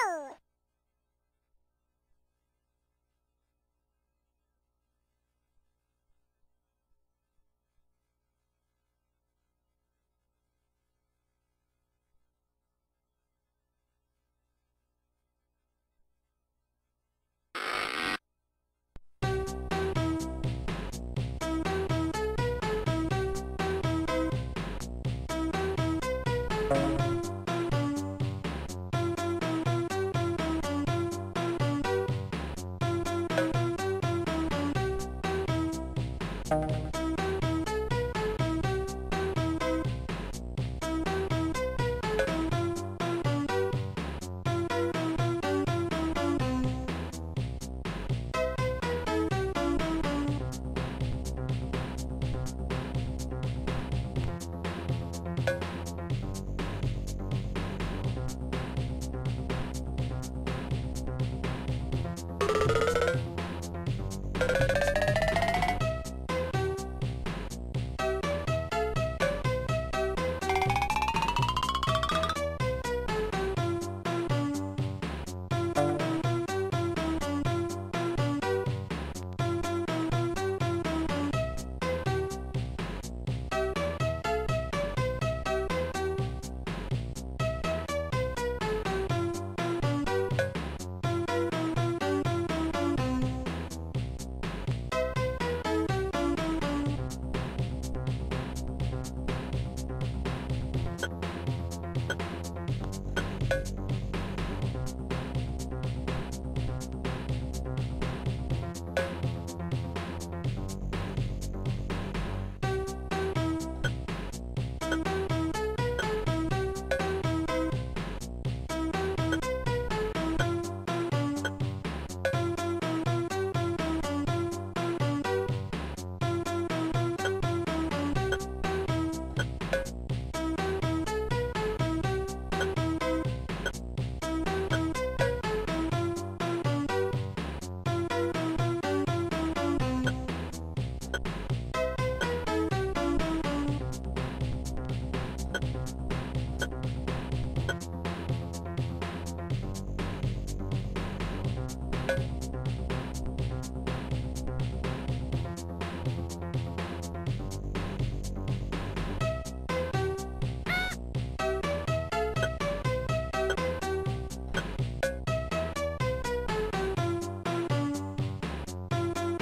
go! Oh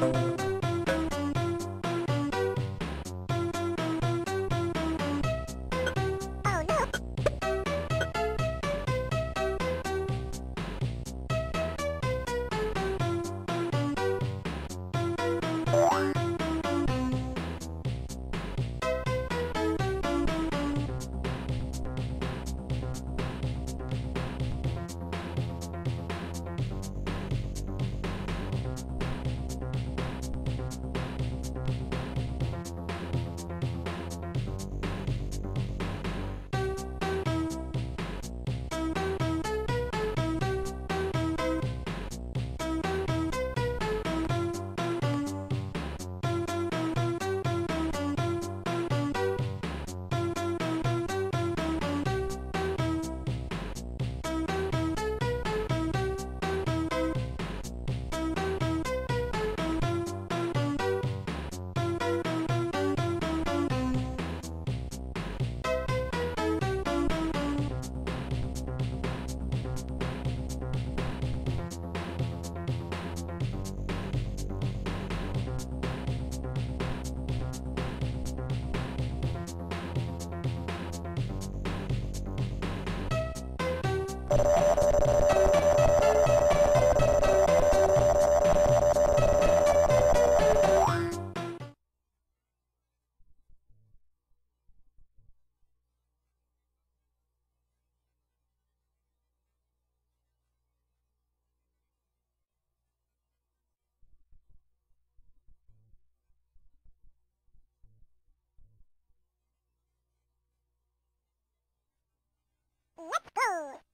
うん。Let's go!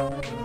Oh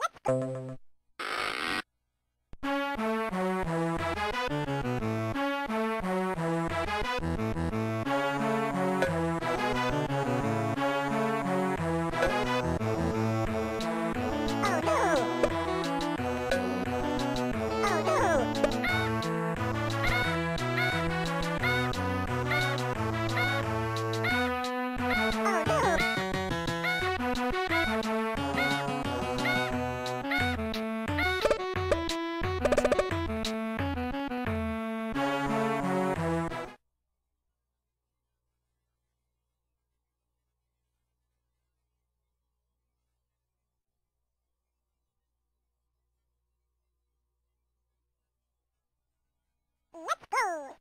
Let's Let's go!